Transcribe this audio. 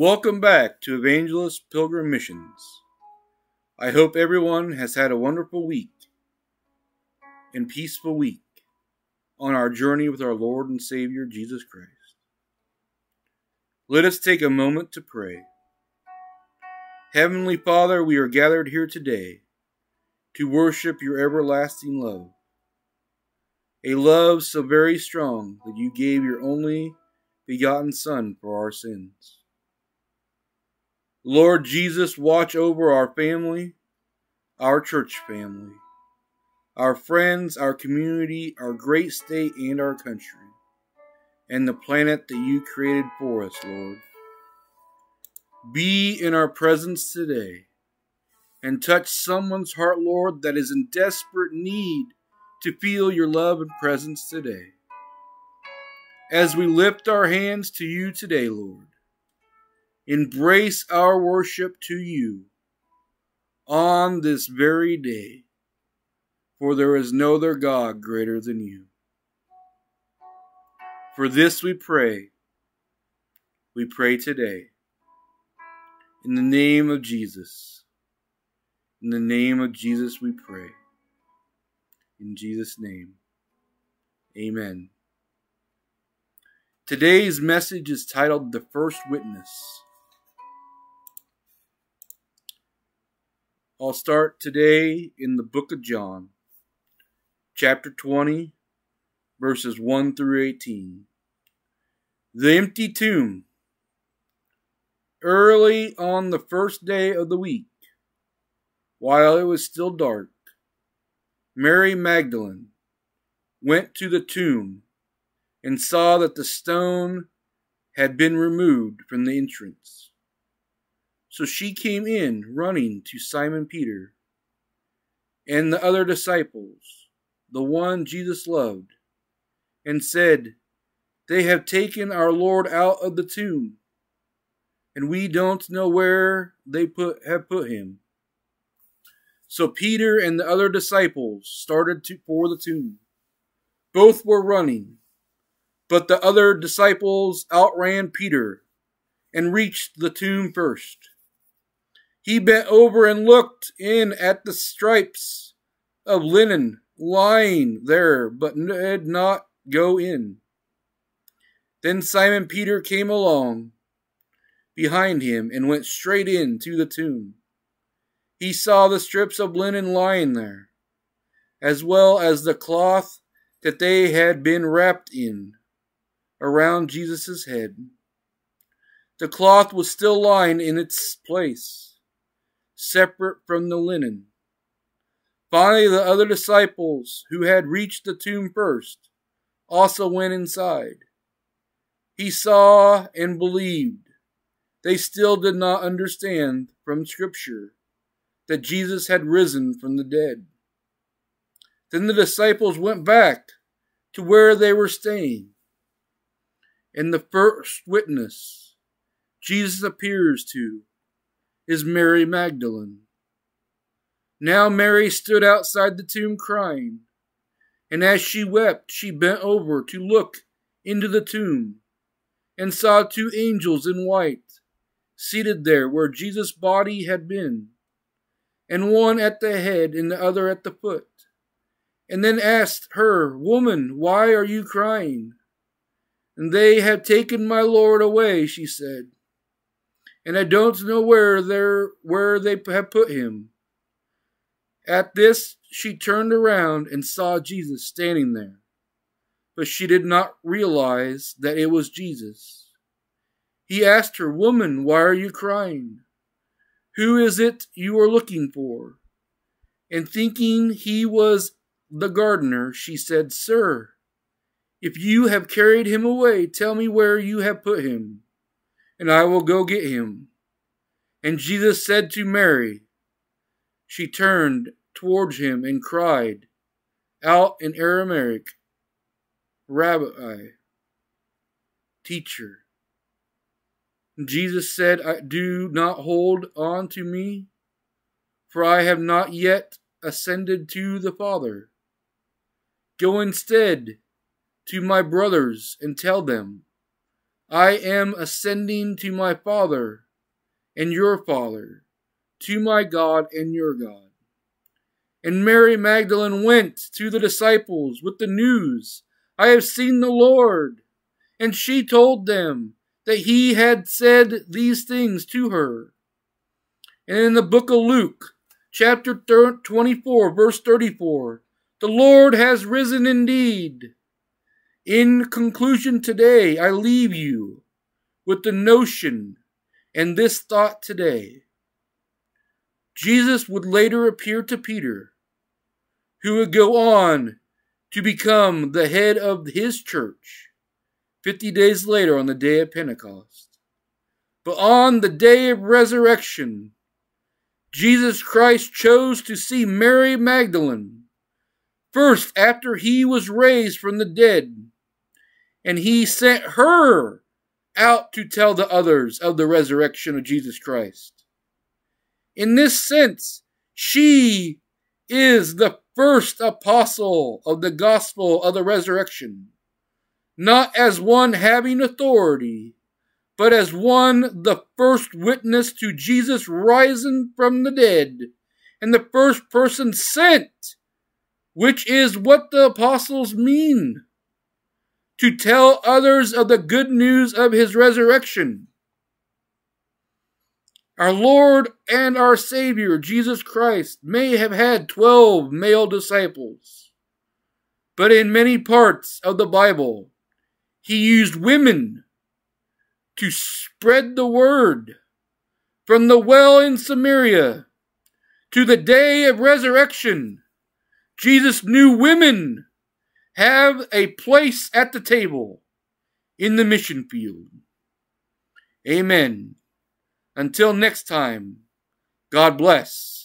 Welcome back to Evangelist Pilgrim Missions. I hope everyone has had a wonderful week and peaceful week on our journey with our Lord and Savior Jesus Christ. Let us take a moment to pray. Heavenly Father, we are gathered here today to worship your everlasting love. A love so very strong that you gave your only begotten Son for our sins. Lord Jesus, watch over our family, our church family, our friends, our community, our great state, and our country, and the planet that you created for us, Lord. Be in our presence today and touch someone's heart, Lord, that is in desperate need to feel your love and presence today. As we lift our hands to you today, Lord, embrace our worship to you on this very day, for there is no other God greater than you. For this we pray. We pray today. In the name of Jesus. In the name of Jesus we pray. In Jesus' name. Amen. Today's message is titled The First Witness. I'll start today in the book of John, chapter 20, verses 1 through 18. The empty tomb. Early on the first day of the week, while it was still dark, Mary Magdalene went to the tomb and saw that the stone had been removed from the entrance. So she came in, running to Simon Peter and the other disciples, the one Jesus loved, and said, They have taken our Lord out of the tomb, and we don't know where they put have put him. So Peter and the other disciples started to, for the tomb. Both were running, but the other disciples outran Peter and reached the tomb first. He bent over and looked in at the stripes of linen lying there, but did not go in. Then Simon Peter came along behind him and went straight in to the tomb. He saw the strips of linen lying there, as well as the cloth that they had been wrapped in around Jesus' head. The cloth was still lying in its place separate from the linen. Finally, the other disciples who had reached the tomb first also went inside. He saw and believed. They still did not understand from Scripture that Jesus had risen from the dead. Then the disciples went back to where they were staying. And the first witness Jesus appears to is Mary Magdalene. Now Mary stood outside the tomb crying, and as she wept, she bent over to look into the tomb and saw two angels in white seated there where Jesus' body had been, and one at the head and the other at the foot. And then asked her, Woman, why are you crying? And they have taken my Lord away, she said and I don't know where they're where they have put him. At this she turned around and saw Jesus standing there, but she did not realize that it was Jesus. He asked her, Woman, why are you crying? Who is it you are looking for? And thinking he was the gardener, she said, Sir, if you have carried him away, tell me where you have put him and I will go get him. And Jesus said to Mary, She turned towards him and cried out in Aramaic, Rabbi, teacher. Jesus said, Do not hold on to me, for I have not yet ascended to the Father. Go instead to my brothers and tell them, I am ascending to my Father and your Father, to my God and your God. And Mary Magdalene went to the disciples with the news, I have seen the Lord. And she told them that he had said these things to her. And in the book of Luke, chapter 24, verse 34, the Lord has risen indeed. In conclusion today, I leave you with the notion and this thought today. Jesus would later appear to Peter, who would go on to become the head of his church 50 days later on the day of Pentecost. But on the day of resurrection, Jesus Christ chose to see Mary Magdalene first after he was raised from the dead, and he sent her out to tell the others of the resurrection of Jesus Christ. In this sense, she is the first apostle of the gospel of the resurrection, not as one having authority, but as one the first witness to Jesus rising from the dead, and the first person sent, which is what the apostles mean to tell others of the good news of his resurrection. Our Lord and our Savior, Jesus Christ, may have had 12 male disciples, but in many parts of the Bible, he used women to spread the word from the well in Samaria to the day of resurrection. Jesus knew women have a place at the table in the mission field. Amen. Until next time, God bless.